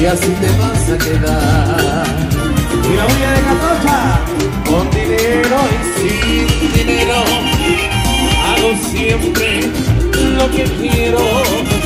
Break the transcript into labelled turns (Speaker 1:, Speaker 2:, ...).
Speaker 1: Y así te vas a quedar.
Speaker 2: Y la huella de Catocha,
Speaker 1: con dinero y sin dinero, hago siempre lo que quiero